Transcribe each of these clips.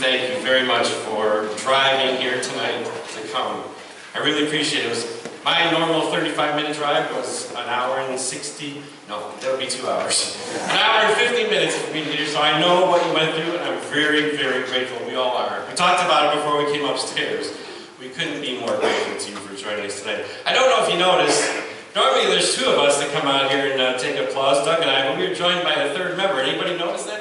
thank you very much for driving here tonight to come. I really appreciate it. it was, my normal 35-minute drive was an hour and 60, no, that would be two hours. An hour and 50 minutes for me here, so I know what you went through, and I'm very, very grateful. We all are. We talked about it before we came upstairs. We couldn't be more grateful to you for joining us tonight. I don't know if you noticed, normally there's two of us that come out here and uh, take applause, Doug and I, but we are joined by a third member. Anybody notice that?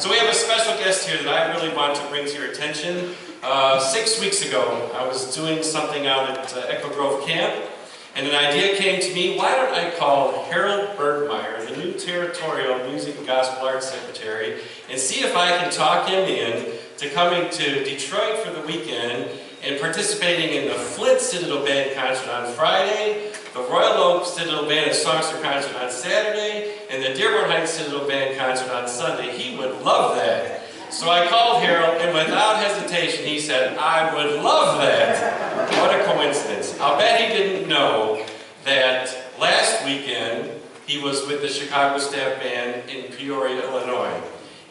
So we have a special guest here that I really want to bring to your attention. Uh, six weeks ago, I was doing something out at uh, Echo Grove Camp, and an idea came to me, why don't I call Harold Burgmayer, the new Territorial Music and Gospel Arts Secretary, and see if I can talk him in to coming to Detroit for the weekend and participating in the Flint Citadel Band concert on Friday, the Royal Oak Citadel Band and Songster concert on Saturday, and the Dearborn Heights Citadel Band concert on Sunday. He would love that. So I called Harold, and without hesitation, he said, I would love that. What a coincidence. I'll bet he didn't know that last weekend he was with the Chicago Staff Band in Peoria, Illinois.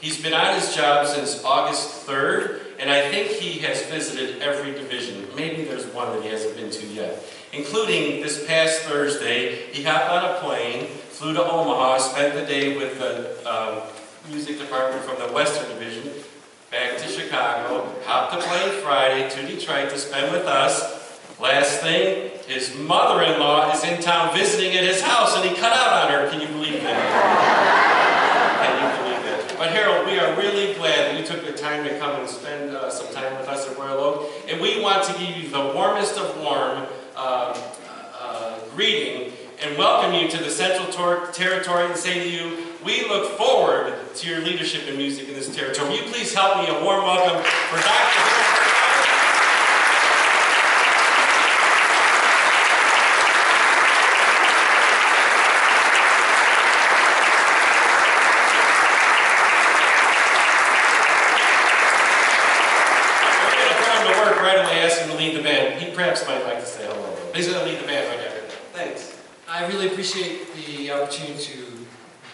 He's been on his job since August 3rd, and I think he has visited every division. Maybe there's one that he hasn't been to yet. Including this past Thursday, he hopped on a plane, flew to Omaha, spent the day with the uh, music department from the Western Division, back to Chicago, hopped the plane Friday to Detroit to spend with us. Last thing, his mother-in-law is in town visiting at his house, and he cut out on her. Can you believe that? Can you believe that? But Harold, we are really glad that you took the time to come and spend uh, some time with us at Royal Oak, and we want to give you the warmest of warm uh, uh, greeting and welcome you to the Central Territory and say to you, we look forward to your leadership in music in this territory. Will you please help me a warm welcome for Dr. perhaps might like to say hello. He's going to lead the band right after that. Thanks. I really appreciate the opportunity to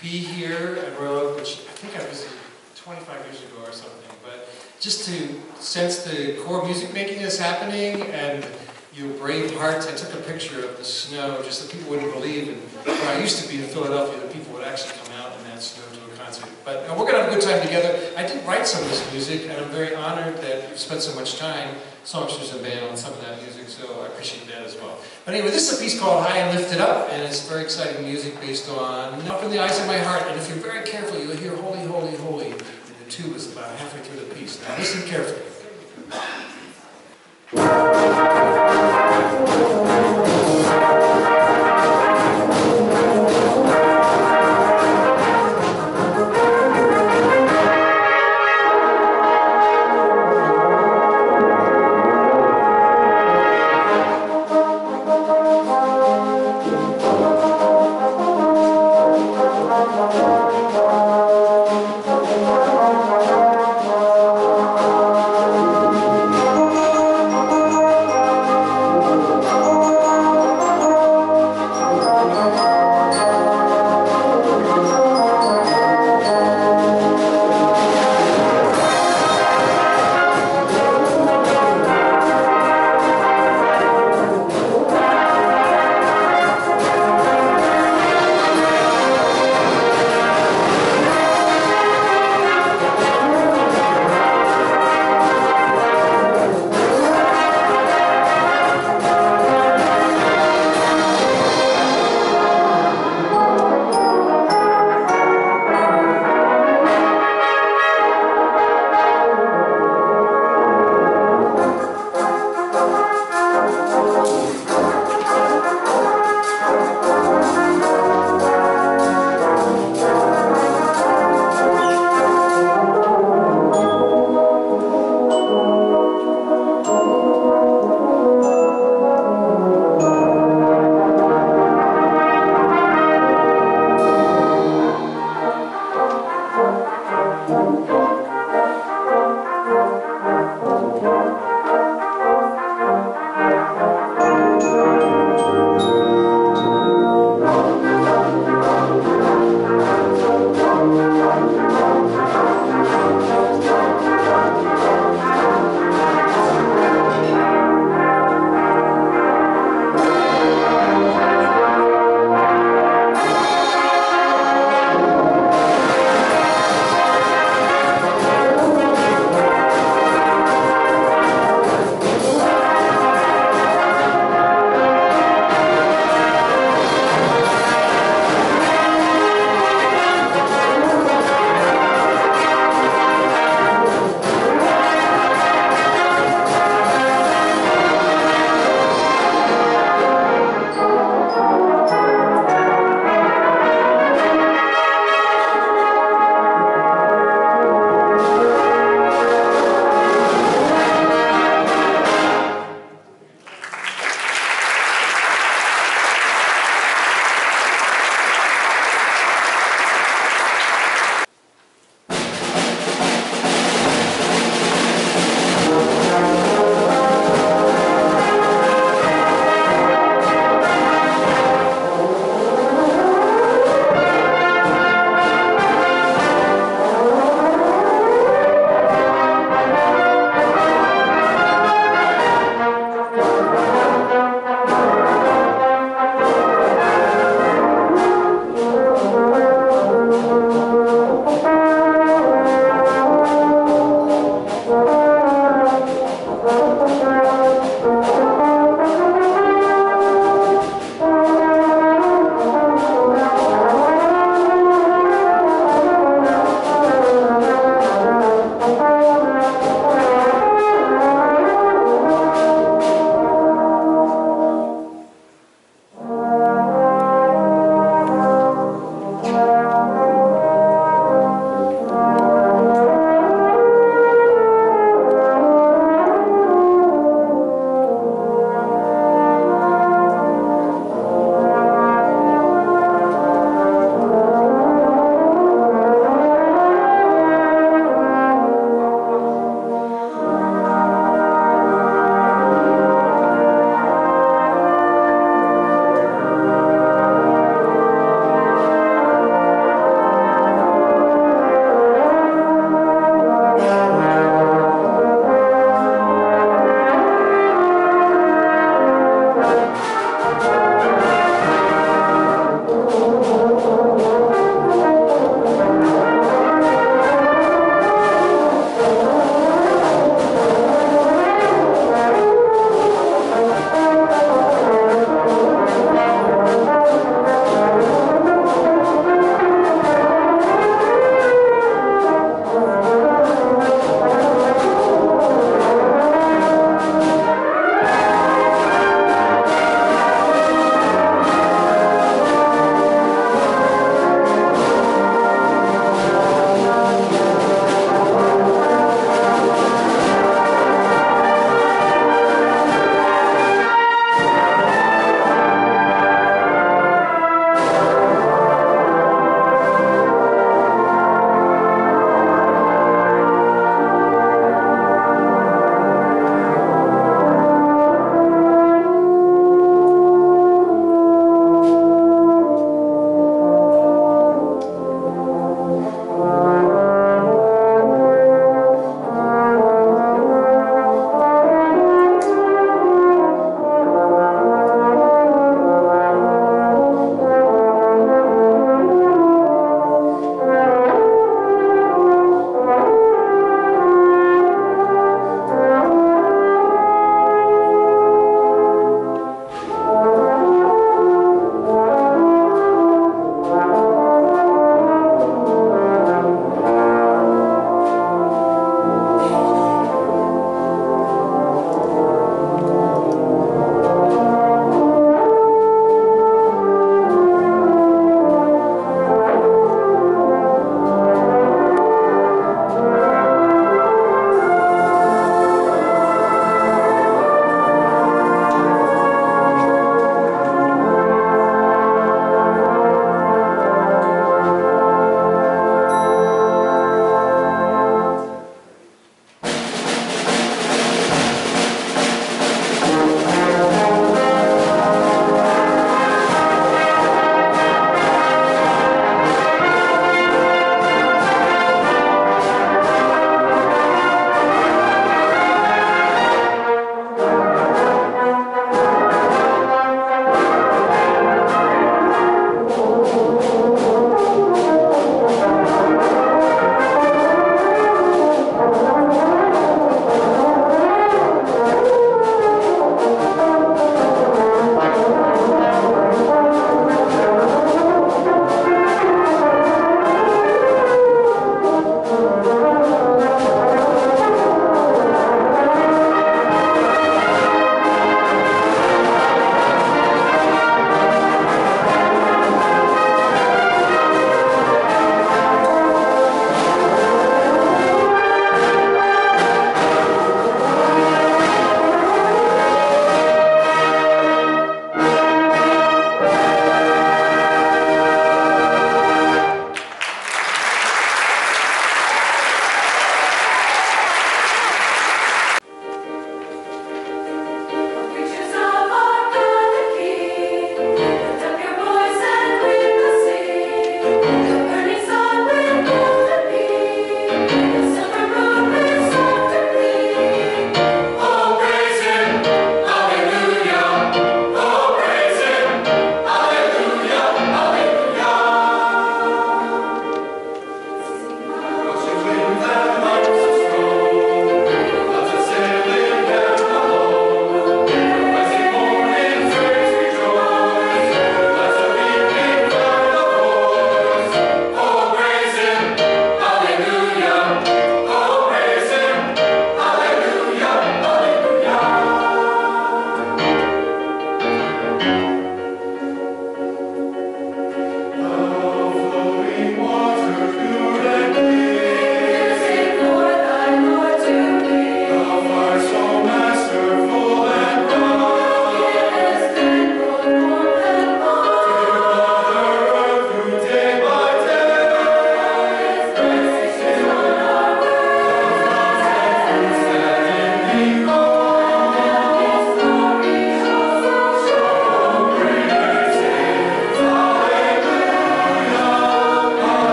be here at Royal Oak, which I think I visited 25 years ago or something, but just to sense the core music making that's happening and your brave hearts. I took a picture of the snow just so people wouldn't believe. And where I used to be in Philadelphia, that people would actually come out in that snow to a concert. But we're going to have a good time together. I did write some of this music, and I'm very honored that you've spent so much time, songsters and band, on some of that music, so I appreciate that as well. But anyway, this is a piece called High and Lifted Up, and it's very exciting music based on Open the Eyes of My Heart. And if you're very careful, you'll hear Holy, Holy, Holy. Tube is about halfway through the piece. Now listen carefully.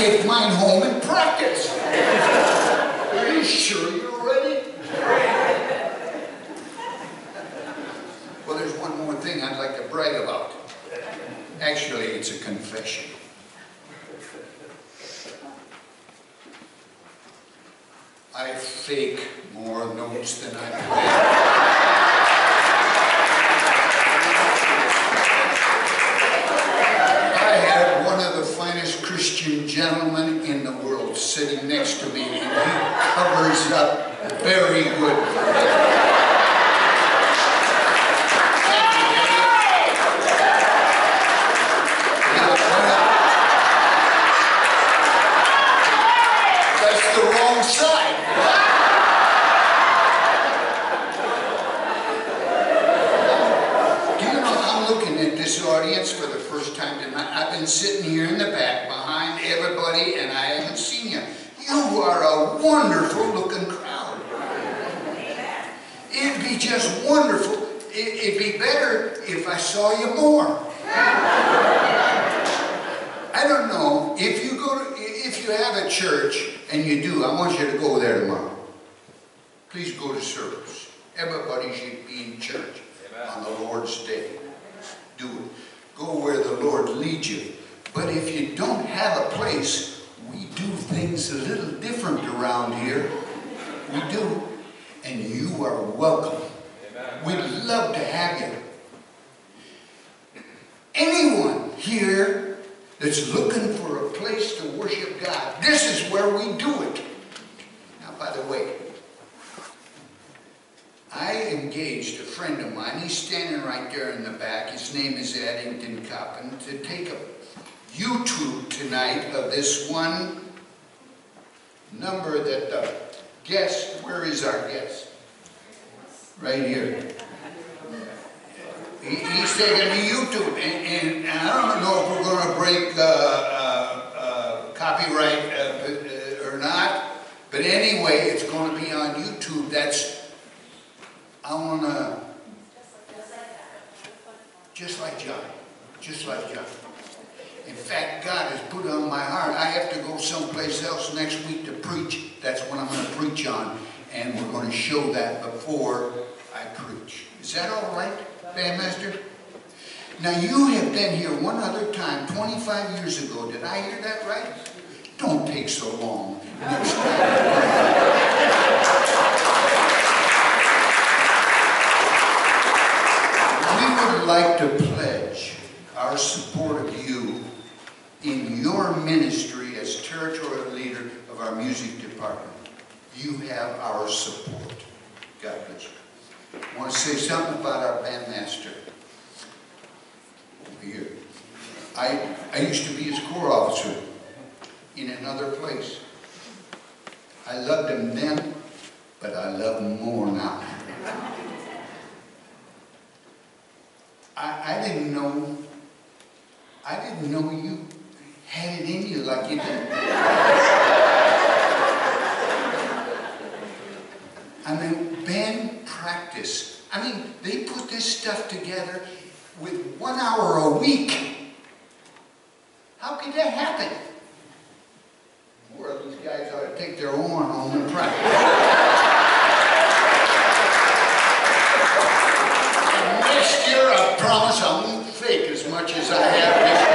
Take mine home and practice. Are you sure you're ready? Well, there's one more thing I'd like to brag about. Actually, it's a confession. I fake more notes than I play. I have one of the finest Christian gentlemen in the world sitting next to me, and he covers up very good. Now, That's the wrong side. Do you know, I'm looking at this audience for the first time tonight. I've been sitting here in the back behind everybody and I haven't seen you. You are a wonderful looking crowd. It'd be just wonderful. It- It'd be better I you more. I don't know, if you go to, if you have a church, and you do, I want you to go there tomorrow. Please go to service. Everybody should be in church on the Lord's day. Do it. Go where the Lord leads you. But if you don't have a place, we do things a little different around here. We do. And you are welcome. We'd love to have you. Anyone here that's looking for a place to worship God, this is where we do it. Now, by the way, I engaged a friend of mine, he's standing right there in the back, his name is Addington Coppin, to take a YouTube tonight of this one number that the guest, where is our guest? Right here. He, he's taking to YouTube, and, and I don't know if we're gonna break, uh, uh, uh, copyright, uh, uh, or not, but anyway, it's gonna be on YouTube, that's, I wanna, just like John, just like John. In fact, God has put on my heart, I have to go someplace else next week to preach, that's what I'm gonna preach on, and we're gonna show that before I preach. Is that all right, Bandmaster? Now, you have been here one other time, 25 years ago, did I hear that right? Don't take so long next time. We would like to pledge our support of you in your ministry as territorial leader of our music department. You have our support. God bless you. I want to say something about our bandmaster. Over here. I, I used to be his corps officer in another place. I loved him then, but I love him more now. I, I didn't know, I didn't know you had it in you like you did. I mean, practice. I mean, they put this stuff together with one hour a week. How could that happen? More of these guys ought to take their own home and practice. Next year, I promise I won't fake as much as I have this